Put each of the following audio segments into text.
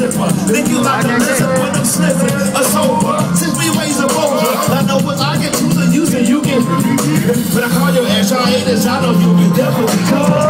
slipper. Think you like a listen when I'm slipping. A sober. Since we ways of over. I know what I get to the use and you get. But I call your ass, y'all haters. I know you be definitely come.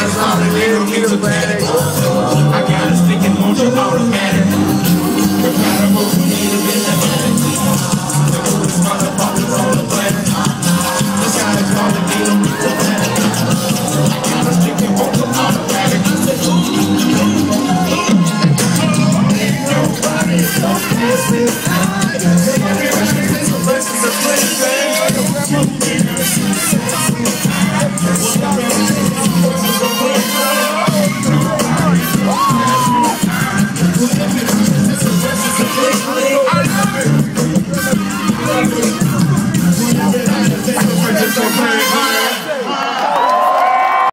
It's all a little music bag. I got us thinking, won't you automatic? The compatible, we need a bit of The coolest motherfuckers on the planet. This guy is called a little music bag. I got us thinking, won't you automatic? I said, nobody so fast as I. A blessing, a blessing. so brave.